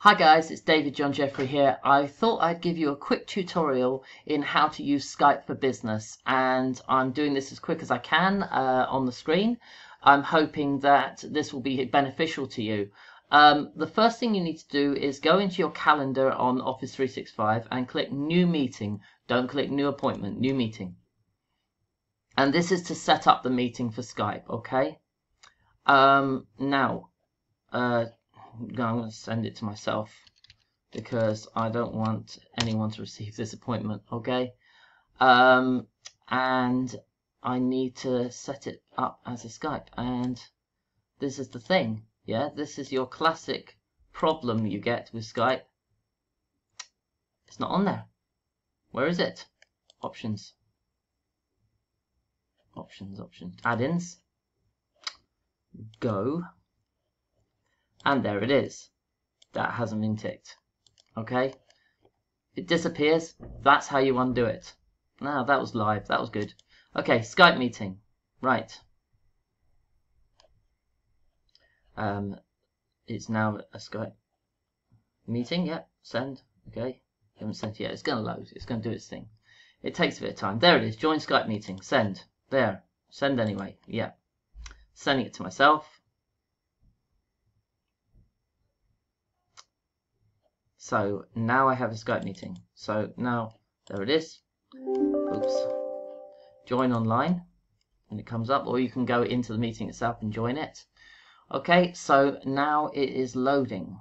Hi guys, it's David John Jeffrey here. I thought I'd give you a quick tutorial in how to use Skype for Business and I'm doing this as quick as I can uh, on the screen. I'm hoping that this will be beneficial to you. Um, the first thing you need to do is go into your calendar on Office 365 and click New Meeting. Don't click New Appointment, New Meeting. And this is to set up the meeting for Skype, okay? Um, now, uh, I'm going to send it to myself because I don't want anyone to receive this appointment, okay? Um, and I need to set it up as a Skype. And this is the thing, yeah? This is your classic problem you get with Skype. It's not on there. Where is it? Options. Options, options. Add-ins. Go and there it is. That hasn't been ticked. Okay? It disappears. That's how you undo it. Now, that was live. That was good. Okay, Skype meeting. Right. Um, it's now a Skype meeting. Yep, send. Okay, you haven't sent it yet. It's going to load. It's going to do its thing. It takes a bit of time. There it is. Join Skype meeting. Send. There. Send anyway. Yeah. Sending it to myself. So now I have a Skype meeting. So now, there it is. Oops. Join online, and it comes up, or you can go into the meeting itself and join it. Okay, so now it is loading.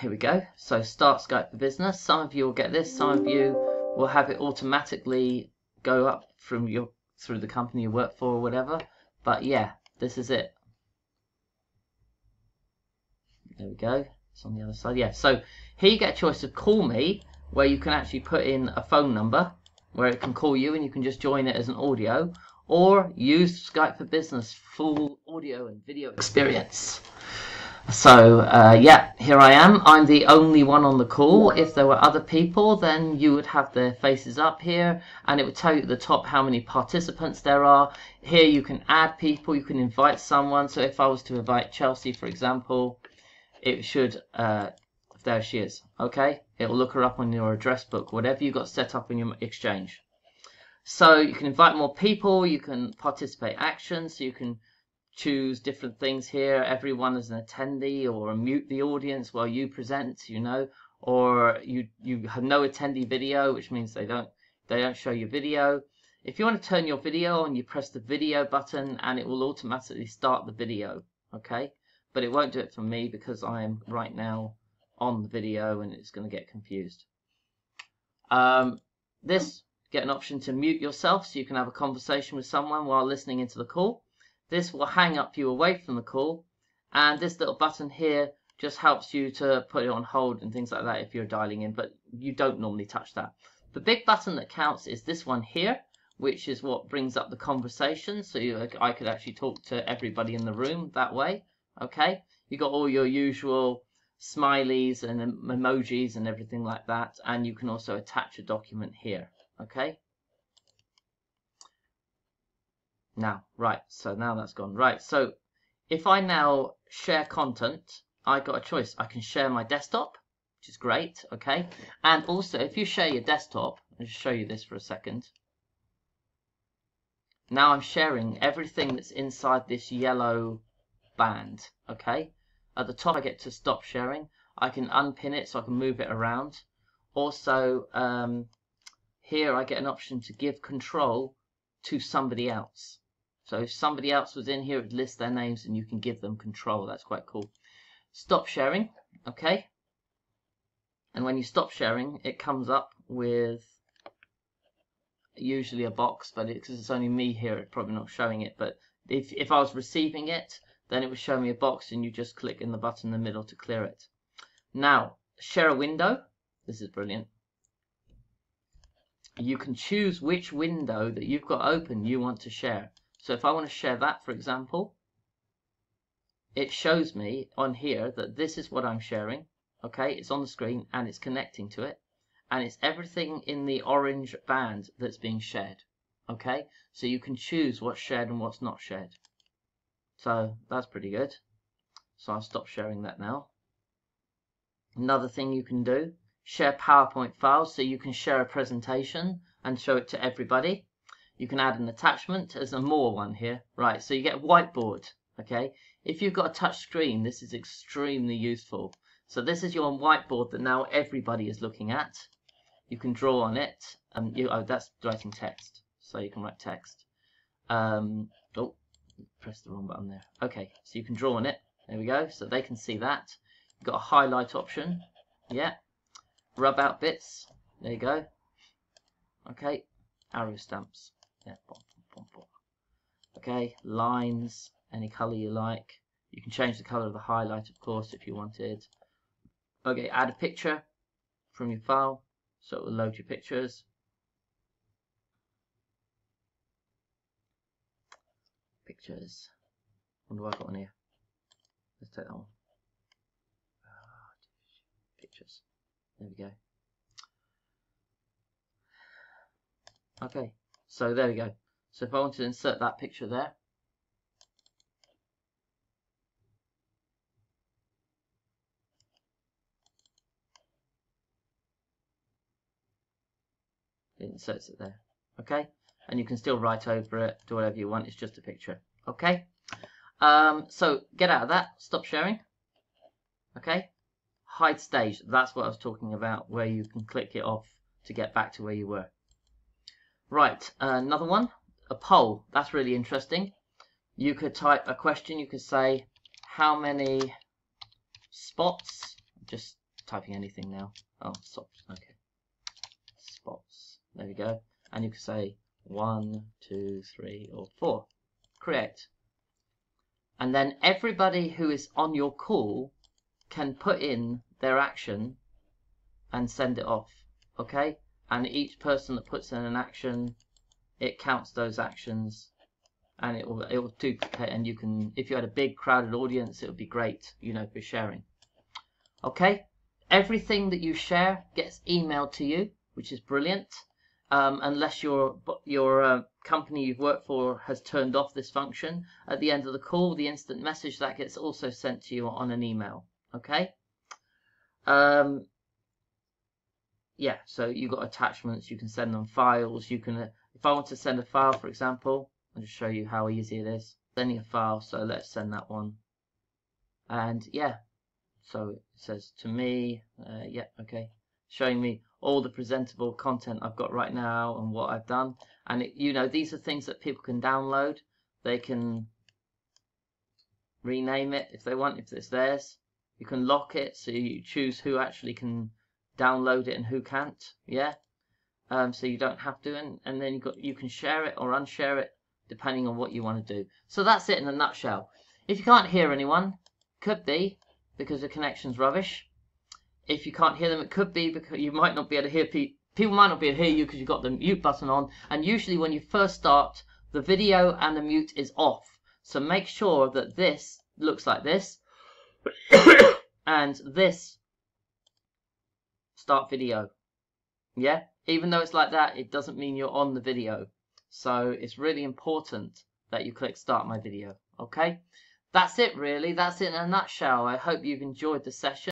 Here we go. So start Skype for Business. Some of you will get this. Some of you will have it automatically go up from your through the company you work for or whatever. But yeah, this is it. There we go. It's on the other side. Yeah, so here you get a choice of call me, where you can actually put in a phone number, where it can call you and you can just join it as an audio, or use Skype for Business full audio and video experience. So, uh, yeah, here I am. I'm the only one on the call. If there were other people, then you would have their faces up here, and it would tell you at the top how many participants there are. Here you can add people, you can invite someone. So if I was to invite Chelsea, for example, it should, uh, there she is, okay? It will look her up on your address book, whatever you got set up in your exchange. So you can invite more people, you can participate actions, you can choose different things here. Everyone is an attendee or mute the audience while you present, you know, or you, you have no attendee video, which means they don't, they don't show your video. If you want to turn your video on, you press the video button and it will automatically start the video, okay? But it won't do it for me because I am right now on the video and it's going to get confused. Um, this, get an option to mute yourself so you can have a conversation with someone while listening into the call. This will hang up you away from the call and this little button here just helps you to put it on hold and things like that if you're dialing in, but you don't normally touch that. The big button that counts is this one here, which is what brings up the conversation. So you, I could actually talk to everybody in the room that way okay? You got all your usual smileys and emojis and everything like that and you can also attach a document here. Okay? Now right so now that's gone. Right so if I now share content I got a choice. I can share my desktop which is great okay? And also if you share your desktop I'll just show you this for a second. Now I'm sharing everything that's inside this yellow band, okay? At the top I get to stop sharing. I can unpin it so I can move it around. Also, um, here I get an option to give control to somebody else. So if somebody else was in here, it would list their names and you can give them control. That's quite cool. Stop sharing, okay? And when you stop sharing, it comes up with usually a box, but because it, it's only me here, it's probably not showing it. But if, if I was receiving it, then it will show me a box and you just click in the button in the middle to clear it. Now, share a window. This is brilliant. You can choose which window that you've got open you want to share. So if I want to share that, for example, it shows me on here that this is what I'm sharing. Okay, it's on the screen and it's connecting to it. And it's everything in the orange band that's being shared. Okay, so you can choose what's shared and what's not shared. So that's pretty good. So I'll stop sharing that now. Another thing you can do, share PowerPoint files so you can share a presentation and show it to everybody. You can add an attachment. as a more one here. Right, so you get a whiteboard. Okay, if you've got a touch screen, this is extremely useful. So this is your whiteboard that now everybody is looking at. You can draw on it. Um, you, oh, that's writing text. So you can write text. Um, oh, press the wrong button there. Okay, so you can draw on it. There we go. So they can see that. You've got a highlight option. Yeah. Rub out bits. There you go. Okay. Arrow stamps. Yeah. Okay. Lines. Any color you like. You can change the color of the highlight, of course, if you wanted. Okay, add a picture from your file, so it will load your pictures. Pictures. What do I got on here? Let's take that one. Ah, pictures. There we go. Okay, so there we go. So if I want to insert that picture there, it inserts it there. Okay, and you can still write over it, do whatever you want. It's just a picture. Okay, um, so get out of that. Stop sharing. Okay, hide stage. That's what I was talking about, where you can click it off to get back to where you were. Right, uh, another one, a poll. That's really interesting. You could type a question. You could say, how many spots? Just typing anything now. Oh, stops. Okay. Spots. There we go. And you could say one, two, three, or four. Create. And then everybody who is on your call can put in their action and send it off. Okay? And each person that puts in an action, it counts those actions and it will it will duplicate and you can if you had a big crowded audience it would be great, you know, for sharing. Okay? Everything that you share gets emailed to you, which is brilliant. Um, unless your your uh, company you've worked for has turned off this function. At the end of the call, the instant message that gets also sent to you on an email. Okay. Um, yeah, so you've got attachments. You can send them files. You can, uh, if I want to send a file, for example, I'll just show you how easy it is. Sending a file. So let's send that one. And yeah, so it says to me, uh, yeah, okay, showing me all the presentable content I've got right now and what I've done. And it, you know, these are things that people can download. They can rename it if they want, if it's theirs. You can lock it so you choose who actually can download it and who can't. Yeah. Um, so you don't have to, and, and then you got you can share it or unshare it depending on what you want to do. So that's it in a nutshell. If you can't hear anyone, could be because the connection's rubbish if you can't hear them, it could be because you might not be able to hear people. People might not be able to hear you because you've got the mute button on. And usually when you first start, the video and the mute is off. So make sure that this looks like this. and this start video. Yeah? Even though it's like that, it doesn't mean you're on the video. So it's really important that you click start my video. Okay? That's it really. That's it in a nutshell. I hope you've enjoyed the session.